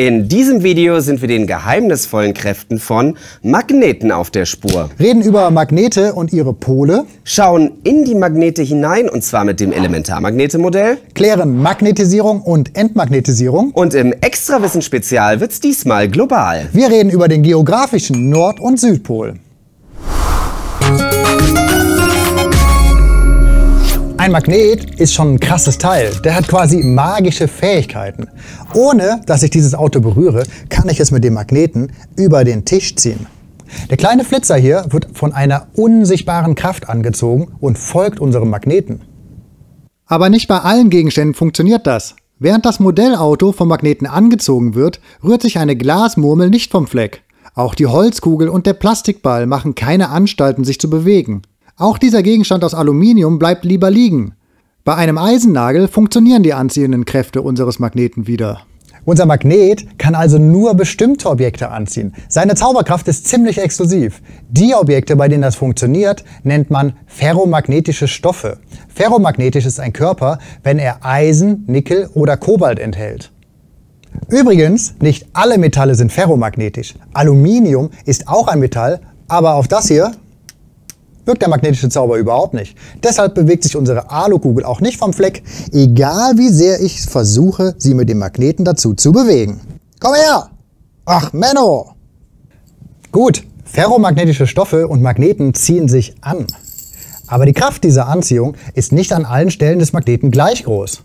In diesem Video sind wir den geheimnisvollen Kräften von Magneten auf der Spur. Reden über Magnete und ihre Pole. Schauen in die Magnete hinein und zwar mit dem Elementarmagnetemodell. Klären Magnetisierung und Entmagnetisierung. Und im Extrawissen-Spezial wird's diesmal global. Wir reden über den geografischen Nord- und Südpol. Ein Magnet ist schon ein krasses Teil. Der hat quasi magische Fähigkeiten. Ohne dass ich dieses Auto berühre, kann ich es mit dem Magneten über den Tisch ziehen. Der kleine Flitzer hier wird von einer unsichtbaren Kraft angezogen und folgt unserem Magneten. Aber nicht bei allen Gegenständen funktioniert das. Während das Modellauto vom Magneten angezogen wird, rührt sich eine Glasmurmel nicht vom Fleck. Auch die Holzkugel und der Plastikball machen keine Anstalten, sich zu bewegen. Auch dieser Gegenstand aus Aluminium bleibt lieber liegen. Bei einem Eisennagel funktionieren die anziehenden Kräfte unseres Magneten wieder. Unser Magnet kann also nur bestimmte Objekte anziehen. Seine Zauberkraft ist ziemlich exklusiv. Die Objekte, bei denen das funktioniert, nennt man ferromagnetische Stoffe. Ferromagnetisch ist ein Körper, wenn er Eisen, Nickel oder Kobalt enthält. Übrigens, nicht alle Metalle sind ferromagnetisch. Aluminium ist auch ein Metall, aber auf das hier wirkt der magnetische Zauber überhaupt nicht. Deshalb bewegt sich unsere Alukugel auch nicht vom Fleck, egal wie sehr ich versuche, sie mit dem Magneten dazu zu bewegen. Komm her! Ach, Menno! Gut, ferromagnetische Stoffe und Magneten ziehen sich an. Aber die Kraft dieser Anziehung ist nicht an allen Stellen des Magneten gleich groß.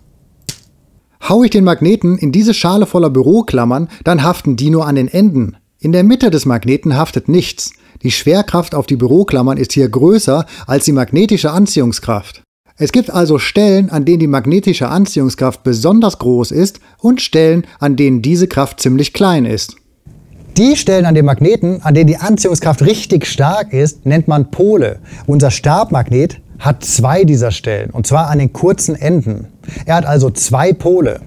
Hau ich den Magneten in diese Schale voller Büroklammern, dann haften die nur an den Enden. In der Mitte des Magneten haftet nichts. Die Schwerkraft auf die Büroklammern ist hier größer als die magnetische Anziehungskraft. Es gibt also Stellen, an denen die magnetische Anziehungskraft besonders groß ist und Stellen, an denen diese Kraft ziemlich klein ist. Die Stellen an den Magneten, an denen die Anziehungskraft richtig stark ist, nennt man Pole. Unser Stabmagnet hat zwei dieser Stellen, und zwar an den kurzen Enden. Er hat also zwei Pole.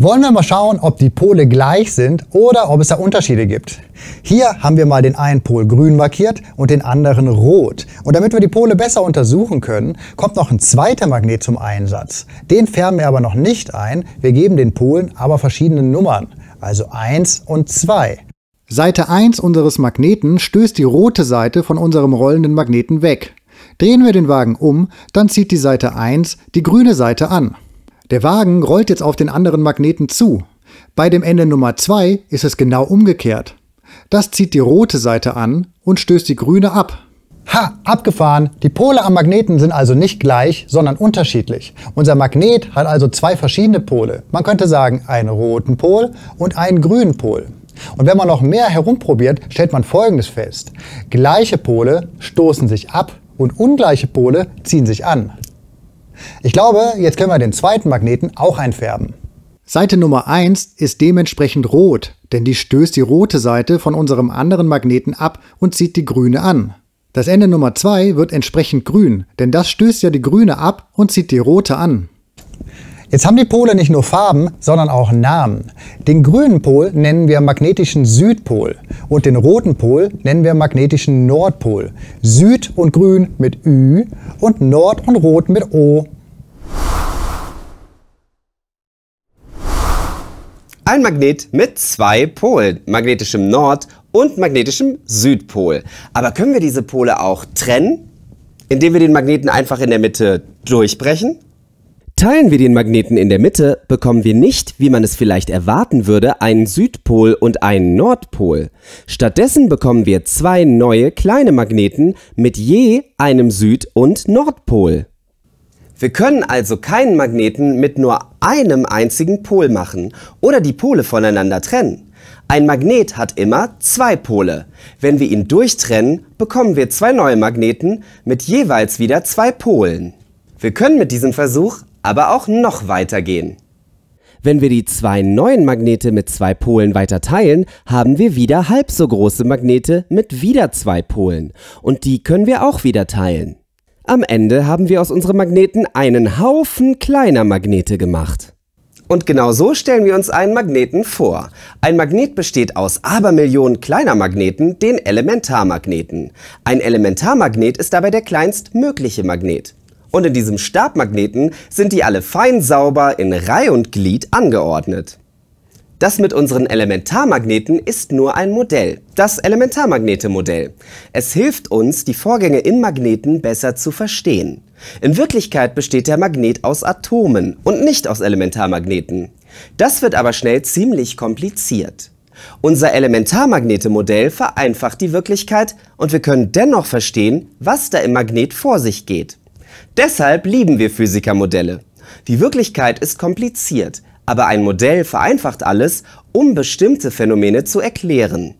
Wollen wir mal schauen, ob die Pole gleich sind oder ob es da Unterschiede gibt. Hier haben wir mal den einen Pol grün markiert und den anderen rot. Und damit wir die Pole besser untersuchen können, kommt noch ein zweiter Magnet zum Einsatz. Den färben wir aber noch nicht ein, wir geben den Polen aber verschiedene Nummern, also 1 und 2. Seite 1 unseres Magneten stößt die rote Seite von unserem rollenden Magneten weg. Drehen wir den Wagen um, dann zieht die Seite 1 die grüne Seite an. Der Wagen rollt jetzt auf den anderen Magneten zu. Bei dem Ende Nummer 2 ist es genau umgekehrt. Das zieht die rote Seite an und stößt die grüne ab. Ha, abgefahren. Die Pole am Magneten sind also nicht gleich, sondern unterschiedlich. Unser Magnet hat also zwei verschiedene Pole. Man könnte sagen, einen roten Pol und einen grünen Pol. Und wenn man noch mehr herumprobiert, stellt man Folgendes fest. Gleiche Pole stoßen sich ab und ungleiche Pole ziehen sich an. Ich glaube, jetzt können wir den zweiten Magneten auch einfärben. Seite Nummer 1 ist dementsprechend rot, denn die stößt die rote Seite von unserem anderen Magneten ab und zieht die grüne an. Das Ende Nummer 2 wird entsprechend grün, denn das stößt ja die grüne ab und zieht die rote an. Jetzt haben die Pole nicht nur Farben, sondern auch Namen. Den grünen Pol nennen wir magnetischen Südpol und den roten Pol nennen wir magnetischen Nordpol. Süd und Grün mit Ü und Nord und Rot mit O. Ein Magnet mit zwei Polen, magnetischem Nord- und magnetischem Südpol. Aber können wir diese Pole auch trennen, indem wir den Magneten einfach in der Mitte durchbrechen? Teilen wir den Magneten in der Mitte, bekommen wir nicht, wie man es vielleicht erwarten würde, einen Südpol und einen Nordpol. Stattdessen bekommen wir zwei neue kleine Magneten mit je einem Süd- und Nordpol. Wir können also keinen Magneten mit nur einem einzigen Pol machen oder die Pole voneinander trennen. Ein Magnet hat immer zwei Pole. Wenn wir ihn durchtrennen, bekommen wir zwei neue Magneten mit jeweils wieder zwei Polen. Wir können mit diesem Versuch aber auch noch weiter gehen. Wenn wir die zwei neuen Magnete mit zwei Polen weiter teilen, haben wir wieder halb so große Magnete mit wieder zwei Polen. Und die können wir auch wieder teilen. Am Ende haben wir aus unseren Magneten einen Haufen kleiner Magnete gemacht. Und genau so stellen wir uns einen Magneten vor. Ein Magnet besteht aus Abermillionen kleiner Magneten, den Elementarmagneten. Ein Elementarmagnet ist dabei der kleinstmögliche Magnet. Und in diesem Stabmagneten sind die alle fein sauber in Reih und Glied angeordnet. Das mit unseren Elementarmagneten ist nur ein Modell, das Elementarmagnete-Modell. Es hilft uns, die Vorgänge in Magneten besser zu verstehen. In Wirklichkeit besteht der Magnet aus Atomen und nicht aus Elementarmagneten. Das wird aber schnell ziemlich kompliziert. Unser Elementarmagnete-Modell vereinfacht die Wirklichkeit und wir können dennoch verstehen, was da im Magnet vor sich geht. Deshalb lieben wir Physikermodelle. Die Wirklichkeit ist kompliziert, aber ein Modell vereinfacht alles, um bestimmte Phänomene zu erklären.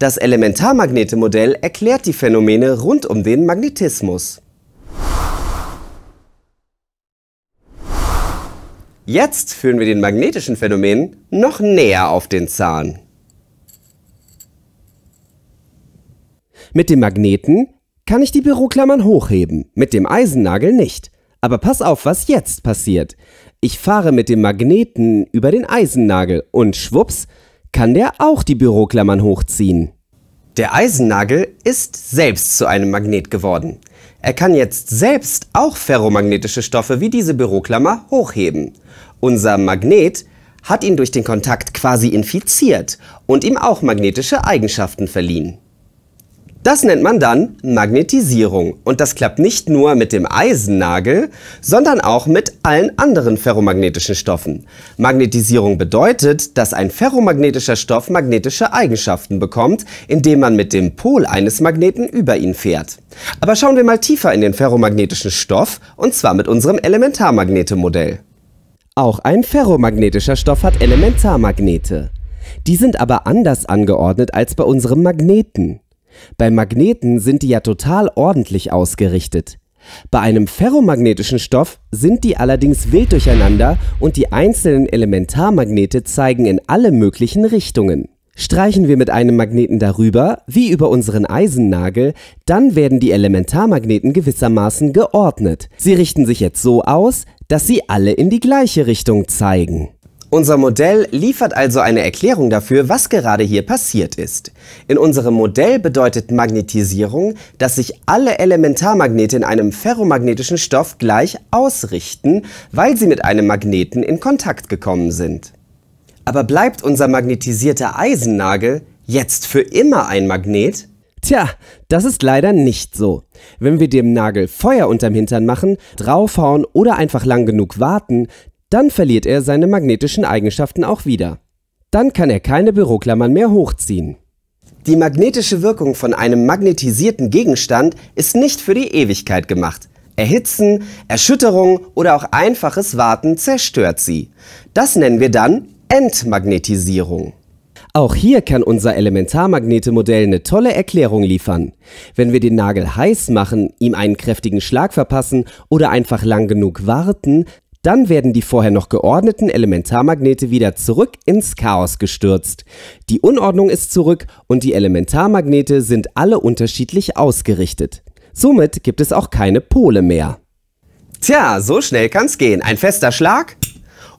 Das Elementarmagnete-Modell erklärt die Phänomene rund um den Magnetismus. Jetzt führen wir den magnetischen Phänomenen noch näher auf den Zahn. Mit dem Magneten kann ich die Büroklammern hochheben, mit dem Eisennagel nicht. Aber pass auf, was jetzt passiert. Ich fahre mit dem Magneten über den Eisennagel und schwupps kann der auch die Büroklammern hochziehen. Der Eisennagel ist selbst zu einem Magnet geworden. Er kann jetzt selbst auch ferromagnetische Stoffe wie diese Büroklammer hochheben. Unser Magnet hat ihn durch den Kontakt quasi infiziert und ihm auch magnetische Eigenschaften verliehen. Das nennt man dann Magnetisierung. Und das klappt nicht nur mit dem Eisennagel, sondern auch mit allen anderen ferromagnetischen Stoffen. Magnetisierung bedeutet, dass ein ferromagnetischer Stoff magnetische Eigenschaften bekommt, indem man mit dem Pol eines Magneten über ihn fährt. Aber schauen wir mal tiefer in den ferromagnetischen Stoff, und zwar mit unserem Elementarmagnetemodell. Auch ein ferromagnetischer Stoff hat Elementarmagnete. Die sind aber anders angeordnet als bei unserem Magneten. Bei Magneten sind die ja total ordentlich ausgerichtet. Bei einem ferromagnetischen Stoff sind die allerdings wild durcheinander und die einzelnen Elementarmagnete zeigen in alle möglichen Richtungen. Streichen wir mit einem Magneten darüber, wie über unseren Eisennagel, dann werden die Elementarmagneten gewissermaßen geordnet. Sie richten sich jetzt so aus, dass sie alle in die gleiche Richtung zeigen. Unser Modell liefert also eine Erklärung dafür, was gerade hier passiert ist. In unserem Modell bedeutet Magnetisierung, dass sich alle Elementarmagnete in einem ferromagnetischen Stoff gleich ausrichten, weil sie mit einem Magneten in Kontakt gekommen sind. Aber bleibt unser magnetisierter Eisennagel jetzt für immer ein Magnet? Tja, das ist leider nicht so. Wenn wir dem Nagel Feuer unterm Hintern machen, draufhauen oder einfach lang genug warten, dann verliert er seine magnetischen Eigenschaften auch wieder. Dann kann er keine Büroklammern mehr hochziehen. Die magnetische Wirkung von einem magnetisierten Gegenstand ist nicht für die Ewigkeit gemacht. Erhitzen, Erschütterung oder auch einfaches Warten zerstört sie. Das nennen wir dann Entmagnetisierung. Auch hier kann unser Elementarmagnetemodell eine tolle Erklärung liefern. Wenn wir den Nagel heiß machen, ihm einen kräftigen Schlag verpassen oder einfach lang genug warten, dann werden die vorher noch geordneten Elementarmagnete wieder zurück ins Chaos gestürzt. Die Unordnung ist zurück und die Elementarmagnete sind alle unterschiedlich ausgerichtet. Somit gibt es auch keine Pole mehr. Tja, so schnell kann's gehen. Ein fester Schlag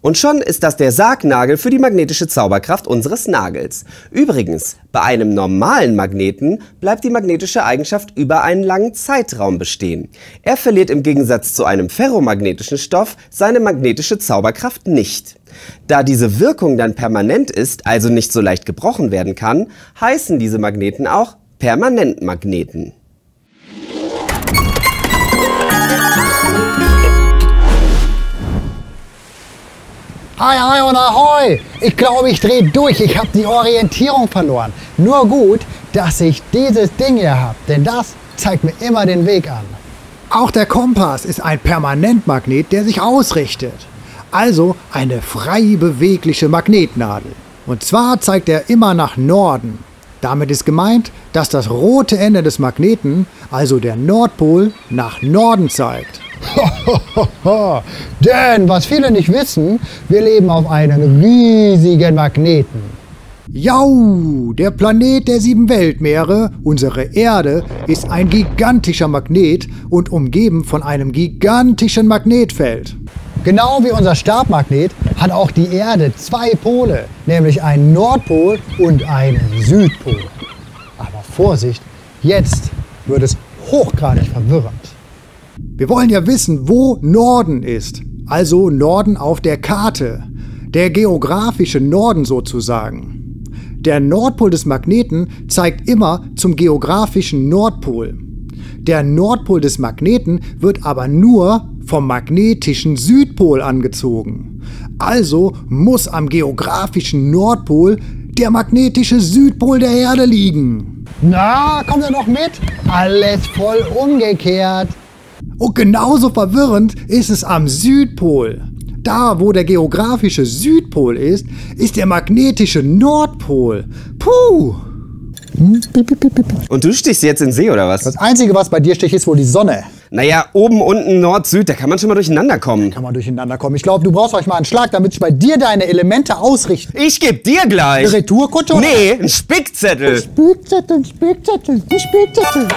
und schon ist das der Sargnagel für die magnetische Zauberkraft unseres Nagels. Übrigens, bei einem normalen Magneten bleibt die magnetische Eigenschaft über einen langen Zeitraum bestehen. Er verliert im Gegensatz zu einem ferromagnetischen Stoff seine magnetische Zauberkraft nicht. Da diese Wirkung dann permanent ist, also nicht so leicht gebrochen werden kann, heißen diese Magneten auch Permanentmagneten. Hi, hi und ahoi! Ich glaube, ich drehe durch. Ich habe die Orientierung verloren. Nur gut, dass ich dieses Ding hier habe, denn das zeigt mir immer den Weg an. Auch der Kompass ist ein Permanentmagnet, der sich ausrichtet. Also eine frei bewegliche Magnetnadel. Und zwar zeigt er immer nach Norden. Damit ist gemeint, dass das rote Ende des Magneten, also der Nordpol, nach Norden zeigt. Denn was viele nicht wissen, wir leben auf einem riesigen Magneten. Jau, der Planet der sieben Weltmeere, unsere Erde, ist ein gigantischer Magnet und umgeben von einem gigantischen Magnetfeld. Genau wie unser Stabmagnet hat auch die Erde zwei Pole, nämlich einen Nordpol und einen Südpol. Aber Vorsicht, jetzt wird es hochgradig verwirrend. Wir wollen ja wissen, wo Norden ist. Also Norden auf der Karte. Der geografische Norden sozusagen. Der Nordpol des Magneten zeigt immer zum geografischen Nordpol. Der Nordpol des Magneten wird aber nur vom magnetischen Südpol angezogen. Also muss am geografischen Nordpol der magnetische Südpol der Erde liegen. Na, kommt ihr noch mit? Alles voll umgekehrt. Und genauso verwirrend ist es am Südpol. Da, wo der geografische Südpol ist, ist der magnetische Nordpol. Puh! Und du stichst jetzt in See oder was? Das Einzige, was bei dir sticht, ist wohl die Sonne. Naja, oben, unten, Nord, Süd, da kann man schon mal durcheinander kommen. Kann man durcheinander kommen. Ich glaube, du brauchst euch mal einen Schlag, damit sich bei dir deine Elemente ausrichten. Ich geb dir gleich. Eine Retourkutte? Nee, ein Spickzettel. Spickzettel, Spickzettel, Spickzettel.